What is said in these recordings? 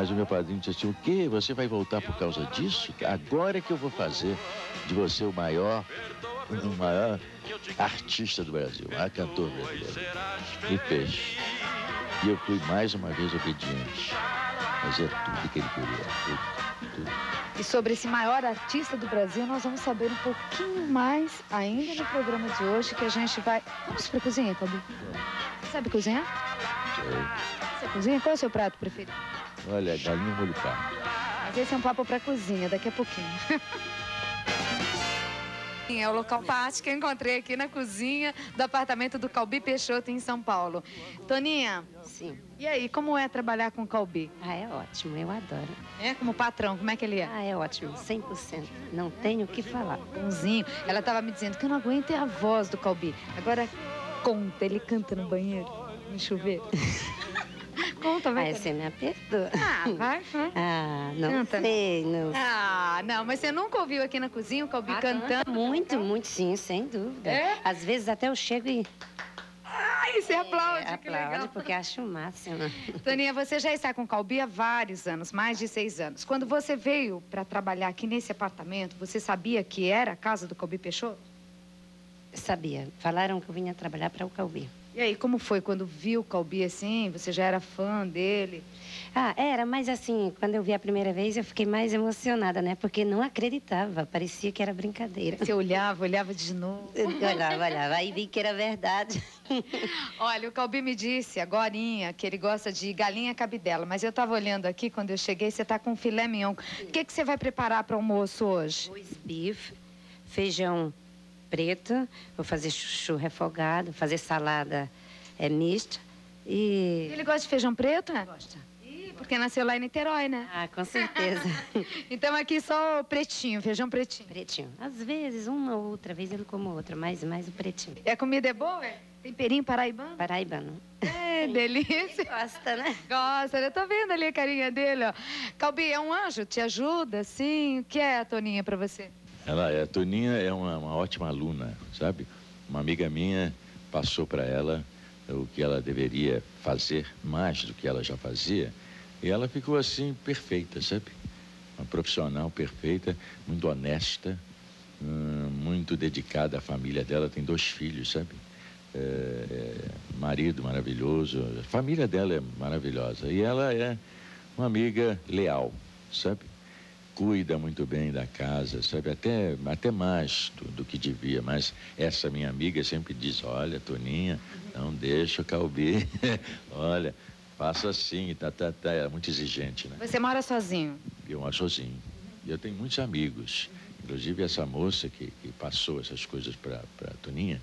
Mas o meu padrinho disse assim, o quê? Você vai voltar por causa disso? Agora é que eu vou fazer de você o maior, o maior artista do Brasil, a cantor brasileiro. E fez. E eu fui mais uma vez obediente. Fazer tudo que ele queria. Tudo, tudo. E sobre esse maior artista do Brasil, nós vamos saber um pouquinho mais ainda no programa de hoje, que a gente vai... Vamos pra cozinha, Cadu? Sabe cozinhar? Sei. Você cozinha? Qual é o seu prato preferido? Olha, galinha molho pardo. Mas esse é um papo pra cozinha, daqui a pouquinho. É o local parte que eu encontrei aqui na cozinha do apartamento do Calbi Peixoto, em São Paulo. Toninha, Sim. e aí, como é trabalhar com o Calbi? Ah, é ótimo, eu adoro. É como patrão, como é que ele é? Ah, é ótimo, 100%. Não tenho o que falar. Bonzinho. Ela estava me dizendo que eu não aguento é a voz do Calbi. Agora, conta, ele canta no banheiro, no chuveiro. conta, vai. Aí você me apertou. Ah, vai, vai. Ah, não Canta. sei, não Ah, não, mas você nunca ouviu aqui na cozinha o Calbi Ah, cantando? Muito, muito, sim, sem dúvida. É? Às vezes até eu chego e Ai, você aplaude, é, que legal. aplaudo porque acho o máximo. Toninha, você já está com o Calbi há vários anos, mais de seis anos. Quando você veio para trabalhar aqui nesse apartamento, você sabia que era a casa do Calbi Peixoto? Sabia, falaram que eu vinha trabalhar para o Calbi. E aí, como foi quando viu o Calbi assim? Você já era fã dele? Ah, era, mas assim, quando eu vi a primeira vez, eu fiquei mais emocionada, né? Porque não acreditava, parecia que era brincadeira. Você olhava, olhava de novo. Eu olhava, olhava, aí vi que era verdade. Olha, o Calbi me disse agora que ele gosta de galinha cabidela, mas eu estava olhando aqui quando eu cheguei, você está com filé mignon. O que, que você vai preparar para o almoço hoje? Arroz bife, feijão preto, vou fazer chuchu refogado, fazer salada é, mista e... Ele gosta de feijão preto, né? Gosta. Ih, porque nasceu lá em Niterói, né? Ah, com certeza. Então aqui só o pretinho, feijão pretinho. pretinho. Às vezes, uma ou outra vez ele como outra, mas mais o pretinho. E a comida é boa? é? Temperinho paraibano? Paraibano. É, delícia. Gosta, né? Gosta, eu tô vendo ali a carinha dele, ó. Calbi, é um anjo? Te ajuda, sim? O que é a Toninha pra você? Ela a Toninha é uma, uma ótima aluna, sabe? Uma amiga minha passou para ela o que ela deveria fazer mais do que ela já fazia e ela ficou assim perfeita, sabe? Uma profissional perfeita, muito honesta, hum, muito dedicada à família dela, tem dois filhos, sabe? É, é, marido maravilhoso, a família dela é maravilhosa e ela é uma amiga leal, sabe? Cuida muito bem da casa, sabe? Até, até mais do, do, que devia. Mas essa minha amiga sempre diz: olha, Toninha, não deixa o Calbi. olha, faça assim, tá, tá, tá. É muito exigente, né? Você mora sozinho? Eu moro sozinho. E eu tenho muitos amigos. Inclusive essa moça que, que passou essas coisas para a Toninha.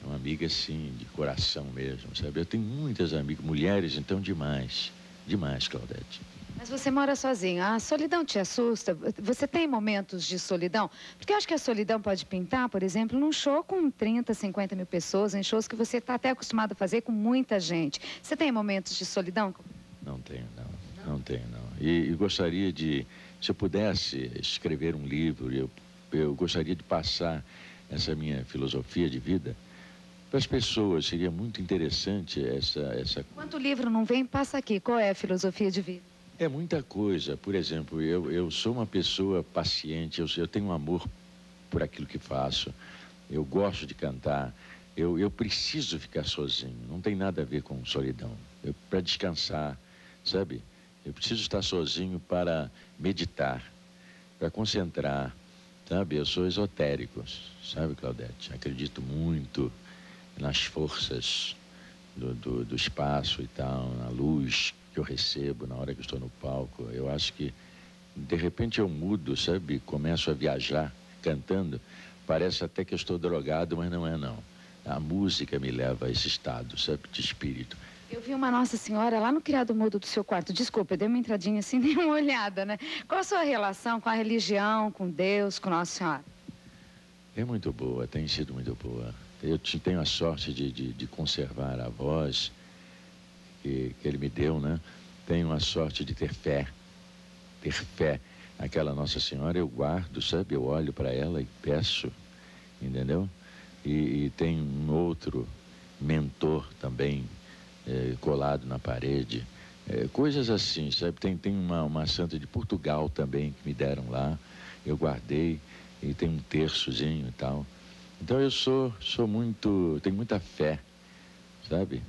É uma amiga, assim, de coração mesmo, sabe? Eu tenho muitas amigas, mulheres, então, demais. Demais, Claudete. Mas você mora sozinho. A solidão te assusta? Você tem momentos de solidão? Porque eu acho que a solidão pode pintar, por exemplo, num show com 30, 50 mil pessoas, em shows que você está até acostumado a fazer com muita gente. Você tem momentos de solidão? Não tenho, não. Não, não tenho, não. E, e, gostaria de, se eu pudesse escrever um livro, eu, eu gostaria de passar essa minha filosofia de vida para as pessoas. Seria muito interessante essa, essa. Quanto livro não vem, passa aqui. Qual é a filosofia de vida? É muita coisa. Por exemplo, eu, eu sou uma pessoa paciente, eu, eu tenho um amor por aquilo que faço, eu gosto de cantar, eu, eu preciso ficar sozinho, não tem nada a ver com solidão. Para descansar, sabe? Eu preciso estar sozinho para meditar, para concentrar, sabe? Eu sou esotérico, sabe, Claudete? Acredito muito nas forças do, do, do espaço e tal, na luz que eu recebo na hora que estou no palco. Eu acho que de repente eu mudo, sabe? Começo a viajar cantando. Parece até que eu estou drogado, mas não é não. A música me leva a esse estado, sabe, de espírito. Eu vi uma Nossa Senhora lá no criado mudo do seu quarto. Desculpa, eu dei uma entradinha assim, nem uma olhada, né? Qual a sua relação com a religião, com Deus, com Nossa Senhora? É muito boa, tem sido muito boa. Eu tenho a sorte de, de, de conservar a voz que, que ele me deu, né? Tenho a sorte de ter fé, ter fé. Aquela Nossa Senhora eu guardo, sabe? Eu olho para ela e peço, entendeu? E, e tem um outro mentor também é, colado na parede, É, coisas assim, sabe? Tem, tem uma, uma santa de Portugal também que me deram lá, eu guardei, e tem um terçozinho e tal. Então eu sou, sou muito, tenho muita fé, sabe?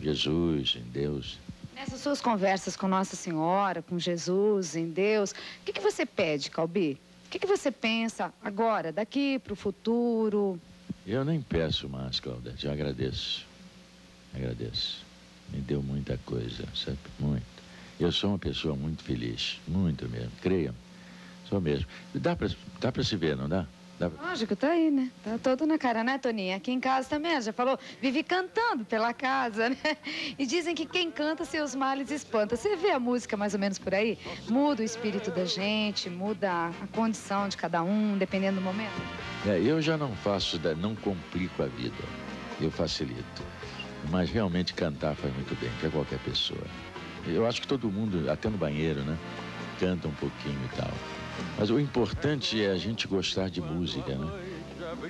Jesus, em Deus. Nessas suas conversas com Nossa Senhora, com Jesus, em Deus, o que, que você pede, Calbi? O que, que você pensa agora, daqui para o futuro? Eu nem peço mais, Claudete, eu agradeço. Agradeço. Me deu muita coisa, sabe? Muito. Eu sou uma pessoa muito feliz, muito mesmo, creia. Sou mesmo. Dá para dá se ver, não dá? Lógico, tá aí, né? Tá todo na cara, né, Toninha? Aqui em casa também, já falou, vive cantando pela casa, né? E dizem que quem canta seus males espanta. Você vê a música mais ou menos por aí? Muda o espírito da gente, muda a condição de cada um, dependendo do momento. É, eu já não faço, não complico a vida. Eu facilito. Mas realmente cantar faz muito bem para qualquer pessoa. Eu acho que todo mundo, até no banheiro, né? Canta um pouquinho e tal. Mas o importante é a gente gostar de música, né?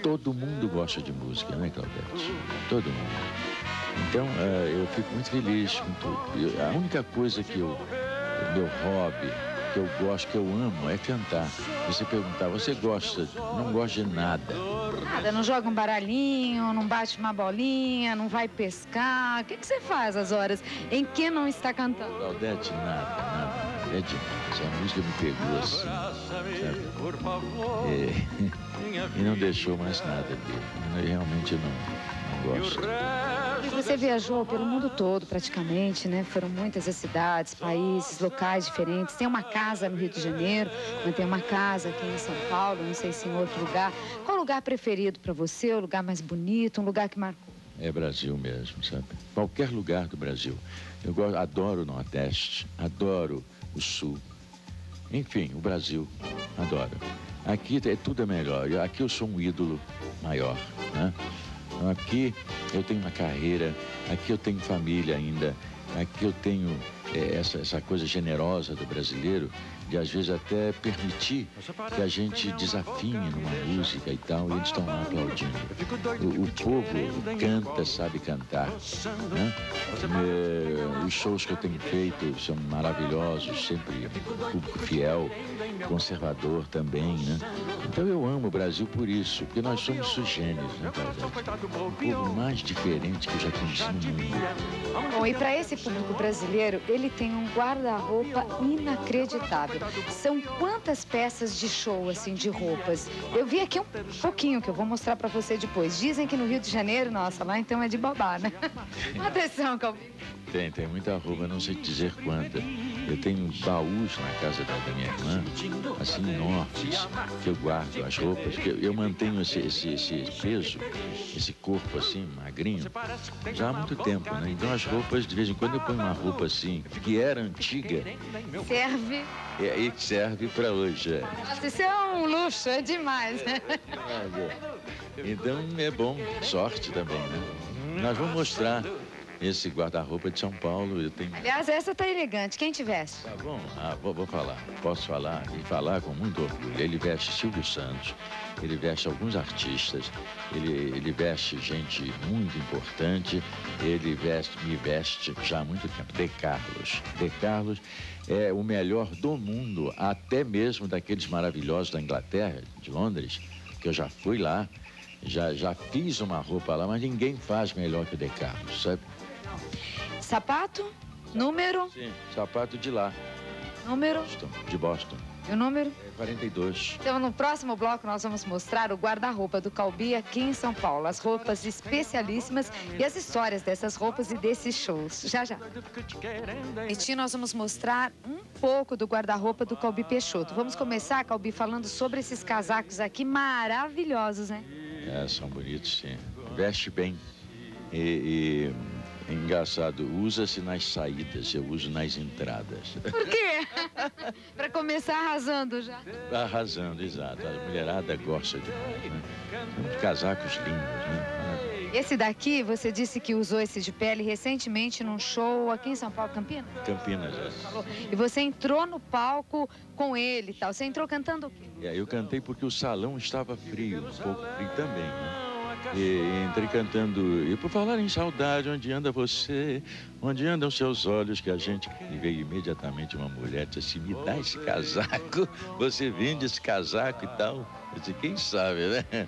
Todo mundo gosta de música, né, Claudete? Todo mundo. Então, uh, eu fico muito feliz com tudo. A única coisa que eu, meu hobby, que eu gosto, que eu amo, é cantar. Você perguntar, você gosta, não gosta de nada. Nada, não joga um baralhinho, não bate uma bolinha, não vai pescar. O que, que você faz às horas em que não está cantando? Claudete, nada, nada. É demais. A música me pegou assim, sabe? É, e não deixou mais nada dele. Realmente não, não gosto. E você viajou pelo mundo todo, praticamente, né? Foram muitas as cidades, países, locais diferentes. Tem uma casa no Rio de Janeiro, mas tem uma casa aqui em São Paulo, não sei se em outro lugar. Qual o lugar preferido para você? O lugar mais bonito, um lugar que marcou? É Brasil mesmo, sabe? Qualquer lugar do Brasil. Eu gosto, adoro o Nordeste, adoro o Sul. Enfim, o Brasil, adoro. Aqui é tudo é melhor. Aqui eu sou um ídolo maior, né? Aqui eu tenho uma carreira, aqui eu tenho família ainda, aqui eu tenho é, essa, essa coisa generosa do brasileiro de às vezes até permitir que a gente desafine numa música e tal, e eles estão lá aplaudindo. O, o povo canta, sabe cantar. Né? É, os shows que eu tenho feito são maravilhosos, sempre público fiel, conservador também, né? Então eu amo o Brasil por isso, porque nós somos sugênios, né, O povo mais diferente que eu já conheci no mundo. Bom, e para esse público brasileiro, ele tem um guarda-roupa inacreditável. São quantas peças de show, assim, de roupas? Eu vi aqui um pouquinho que eu vou mostrar para você depois. Dizem que no Rio de Janeiro, nossa, lá então é de babá, né? Atenção, Calvin. Tem, tem muita roupa, não sei dizer quanta. Eu tenho baús na casa da, da minha irmã, assim, enormes, que eu guardo as roupas, que eu, eu mantenho esse, esse, esse, peso, esse corpo assim, magrinho, já há muito tempo, né? Então as roupas, de vez em quando eu ponho uma roupa assim, que era antiga. Serve. É, e serve para hoje. É. Nossa, isso é um luxo, é demais, né? Então é bom, sorte também, né? Nós vamos mostrar esse guarda-roupa de São Paulo. Eu tenho... Aliás, essa tá elegante. Quem te veste? Tá bom, ah, vou, vou, falar. Posso falar e falar com muito orgulho. Ele veste Silvio Santos, ele veste alguns artistas, ele, ele veste gente muito importante, ele veste, me veste já há muito tempo. De Carlos. De Carlos é o melhor do mundo, até mesmo daqueles maravilhosos da Inglaterra, de Londres, que eu já fui lá. Já, já fiz uma roupa lá, mas ninguém faz melhor que o De Carlos, sabe? Sapato? Número? Sim, sapato de lá. Número? Boston, de Boston. E o número? É 42. Então, no próximo bloco, nós vamos mostrar o guarda-roupa do Calbi aqui em São Paulo. As roupas especialíssimas e as histórias dessas roupas e desses shows. Já, já. Este nós vamos mostrar um pouco do guarda-roupa do Calbi Peixoto. Vamos começar, Calbi, falando sobre esses casacos aqui maravilhosos, né? É, são bonitos, sim. Veste bem. e... e Engraçado, usa-se nas saídas, eu uso nas entradas. Por quê? Para começar arrasando já. Arrasando, exato. A mulherada gosta demais, né? São casacos lindos, né? Esse daqui, você disse que usou esse de pele recentemente num show aqui em São Paulo, Campinas? Campinas, é. E você entrou no palco com ele e tal. Você entrou cantando o quê? É, eu cantei porque o salão estava frio, um pouco frio também, né? E entrei cantando, e por falar em saudade, onde anda você? Onde andam seus olhos? Que a gente. E veio imediatamente uma mulher, disse assim: me dá esse casaco, você vende esse casaco e tal. Eu disse, quem sabe, né?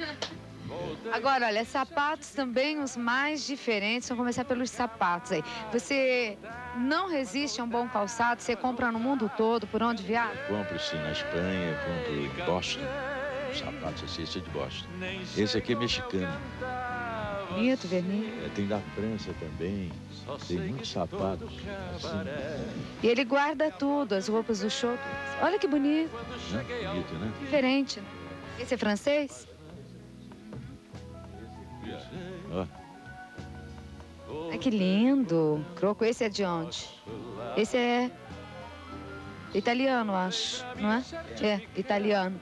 Agora, olha, sapatos também os mais diferentes. Vamos começar pelos sapatos aí. Você não resiste a um bom calçado? Você compra no mundo todo, por onde viaja? Compro sim, na Espanha, compro em Boston. Sapatos assim, esse é de Boston. Esse aqui é mexicano. Bonito, vermelho. É, tem da França também. Tem muitos sapatos. Assim. E ele guarda tudo, as roupas do show. Olha que bonito. Né? Bonito, né? Diferente. Né? Esse é francês? Ó. Ai, que lindo. Croco, esse é de onde? Esse é italiano, acho, não é? É, italiano.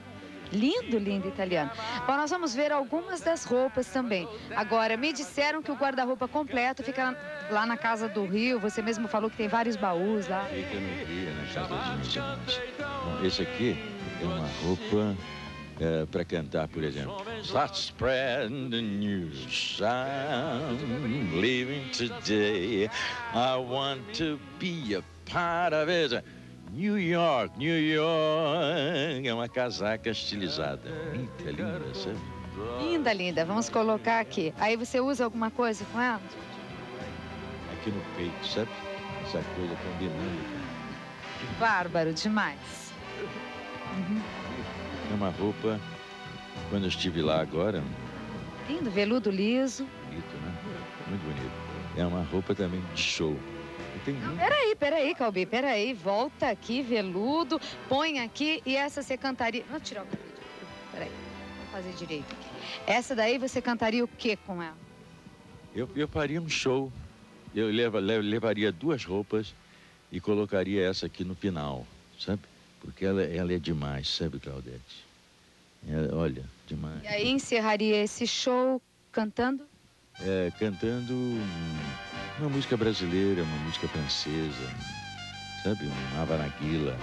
Lindo, lindo italiano. Bom, nós vamos ver algumas das roupas também. Agora, me disseram que o guarda-roupa completo fica lá na casa do Rio. Você mesmo falou que tem vários baús lá. Fica no Rio, na casa meus Bom, esse aqui é uma roupa é, para cantar, por exemplo. Start spreading the news. I'm leaving today. I want to be a part of it. New York, New York. É uma casaca estilizada. Linda, linda, sabe? Linda, linda. Vamos colocar aqui. Aí você usa alguma coisa com ela? Aqui no peito, sabe? Essa coisa combinando. Bárbaro, demais. Uhum. É uma roupa, quando eu estive lá agora... Lindo, veludo liso. Bonito, né? Muito bonito. É uma roupa também de show. Tem... Peraí, peraí, Calbi, peraí. Volta aqui, veludo, põe aqui e essa você cantaria... Vou tirar o cabelo. Peraí, vou fazer direito aqui. Essa daí você cantaria o que com ela? Eu, eu faria um show. Eu leva, levaria duas roupas e colocaria essa aqui no final, sabe? Porque ela, ela é demais, sabe, Claudete? É, olha, demais. E aí encerraria esse show cantando? É, cantando uma música brasileira, uma música francesa, sabe? Um Ava Naguila.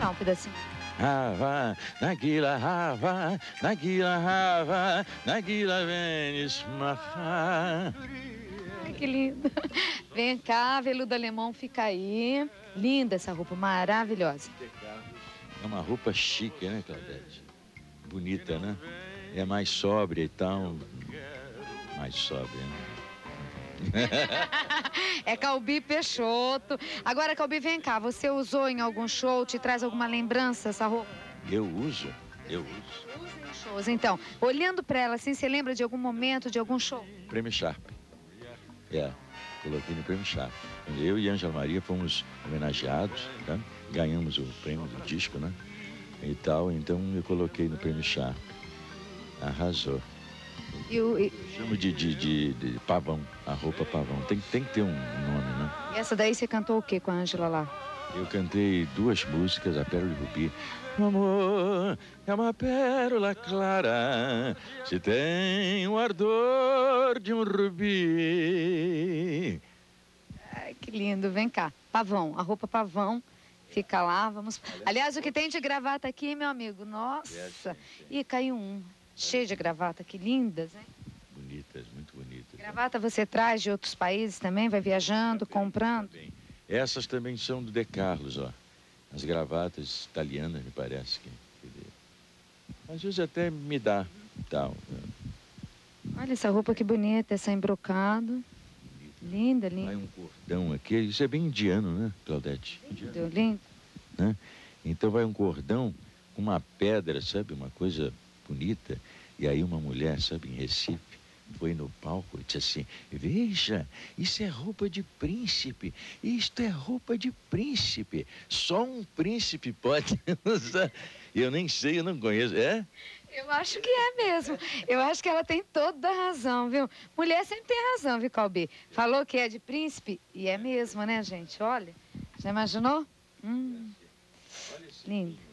Não, um pedacinho. Hava, Naguila, Hava, Naguila, Hava, Naguila, Vênis, Mafá. Que lindo. Vem cá, veludo alemão fica aí. Linda essa roupa, maravilhosa. É uma roupa chique, né, Claudete? Bonita, né? É mais sóbria e tal. Mais sóbria, né? é Calbi Peixoto. Agora, Calbi, vem cá. Você usou em algum show? Te traz alguma lembrança essa roupa? Eu uso, eu uso. Usa em shows. Então, olhando para ela assim, você lembra de algum momento, de algum show? Prêmio Sharp. É, coloquei no Prêmio Sharp. Eu e Ângela Maria fomos homenageados, tá? ganhamos o prêmio do disco, né? E tal, então eu coloquei no Prêmio Sharp. Arrasou. E o, e... Chamo de, de, de, de, pavão, a roupa pavão. Tem, tem que ter um nome, né? E essa daí você cantou o que com a Ângela lá? Eu cantei duas músicas, A Pérola e Rubi. O amor é uma pérola clara, se tem o ardor de um rubi. Ai, que lindo, vem cá. Pavão, a roupa pavão. Fica lá, vamos. Aliás, o que tem de gravata aqui, meu amigo? Nossa! Ih, caiu um. Cheio de gravata, que lindas, hein? Bonitas, muito bonitas. Gravata você traz de outros países também? Vai viajando, comprando? Também. Essas também são do De Carlos, ó. As gravatas italianas, me parece que. Às vezes até me dá tal. Olha essa roupa que bonita, essa embrocado. Linda, linda. Vai um cordão aqui, isso é bem indiano, né, Claudete? Lindo, lindo. Né? Então vai um cordão com uma pedra, sabe? Uma coisa bonita. E aí uma mulher, sabe, em Recife, foi no palco e disse assim: Veja, isso é roupa de príncipe, isto é roupa de príncipe. Só um príncipe pode usar. Eu nem sei, eu não conheço. É? Eu acho que é mesmo. Eu acho que ela tem toda a razão, viu? Mulher sempre tem razão, viu, Calbi? Falou que é de príncipe e é mesmo, né, gente? Olha, já imaginou? Hum, lindo.